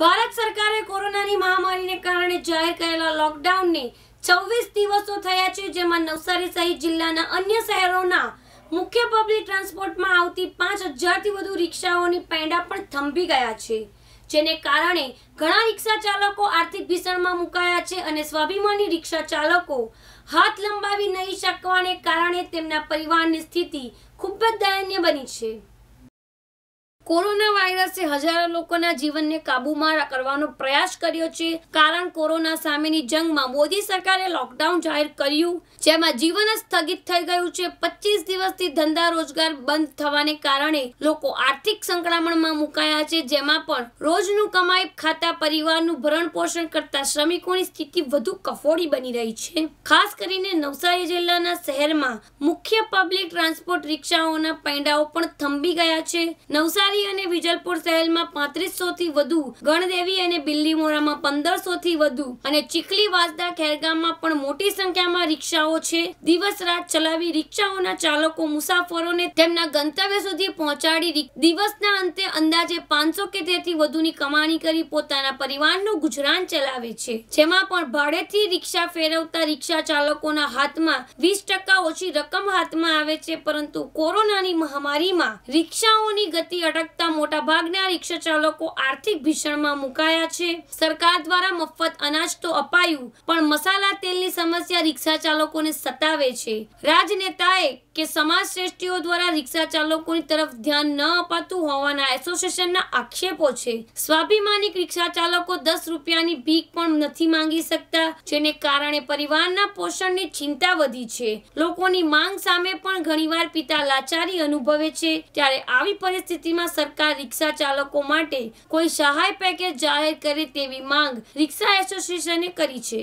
ભારત સરકારે કોરોનાની મહામારીને કારણે જાહેર કરેલા લોકડાઉનને છવ્વીસ દિવસો થયા છે, જેમાં નવસારી સહિત જિલ્લાના અન્ય શહેરોના મુખ્ય પબ્લિક ટ્રાન્સપોર્ટમાં આવતી પાંચ હજારથી વધુ રિક્ષાઓની પૈંડા પણ થંભી ગયા છે, જેને કારણે ઘણા રિક્ષા ચાલકો આર્થિક ભીષણમાં મુકાયા છે અને સ્વાભિમાની રિક્ષા ચાલકો હાથ લંબાવી નહીં શકવાને કારણે તેમના પરિવારની સ્થિતિ ખૂબ જ દયનીય બની છે. કોરોના વાયરસે હજારો લોકોના જીવનને કાબૂમાં કરવાનો પ્રયાસ કર્યો છે. કારણ કોરોના સામેની જંગમાં મોદી સરકારે લોકડાઉન જાહેર કર્યું, જેમાં જીવન સ્થગિત થઈ ગયું છે. પચીસ દિવસથી ધંધા રોજગાર બંધ થવાને કારણે લોકો આર્થિક સંકળામણમાં મુકાયા છે, જેમાં પણ રોજનું કમાઈ ખાતા પરિવારનું ભરણ પોષણ કરતા શ્રમિકોની સ્થિતિ વધુ કફોડી બની રહી છે. ખાસ કરીને નવસારી જિલ્લાના શહેરમાં મુખ્ય પબ્લિક ટ્રાન્સપોર્ટ રિક્ષાઓના પૈડાઓ પણ થંભી ગયા છે. નવસારી અને વિજલપુર શહેરમાં પાંત્રીસો થી વધુ ગણદેવી અને બિલ્લીમોરામાં પંદરસો થી વધુ અને ચીખલી વાસદા ખેરગામમાં પણ મોટી સંખ્યામાં રિક્ષાઓ છે. દિવસ રાત ચલાવી રિક્ષાઓના ચાલકો મુસાફરોને તેમના ગંતવ્ય સુધી પહોંચાડી દિવસના અંતે અંદાજે પાંચસો કે તેથી વધુની કમાણી કરી પોતાના પરિવારનું ગુજરાન ચલાવે છે. જેમાં પણ ભાડેથી રિક્ષા ફેરવતા રિક્ષા ચાલકોના હાથમાં વીસ ટકા ઓછી રકમ હાથમાં આવે છે, પરંતુ કોરોનાની મહામારીમાં રિક્ષાઓની ગતિ અટક અટકતા મોટા ભાગના રિક્ષા ચાલકો આર્થિક ભીષણમાં મુકાયા છે. સરકાર દ્વારા મફત અનાજ તો અપાયું, પણ મસાલા તેલની સમસ્યા રિક્ષા ચાલકોને સતાવે છે. રાજનેતાએ કે સમાજ શ્રેષ્ઠીઓ દ્વારા રિક્ષા ચાલકોની તરફ ધ્યાન ન અપાતું હોવાના એસોસિએશનના આક્ષેપો છે. સ્વાભિમાનિક રિક્ષા ચાલકો દસ રૂપિયાની ભીખ પણ નથી માંગી શકતા, જેને કારણે પરિવારના પોષણની ચિંતા વધી છે. લોકોની માંગ સામે પણ ઘણીવાર પિતા લાચારી અનુભવે છે. ત્યારે આવી પરિસ્થિતિમાં સરકાર રિક્ષા ચાલકો માટે કોઈ સહાય પેકેજ જાહેર કરે તેવી માંગ રિક્ષા એસોસિએશને કરી છે.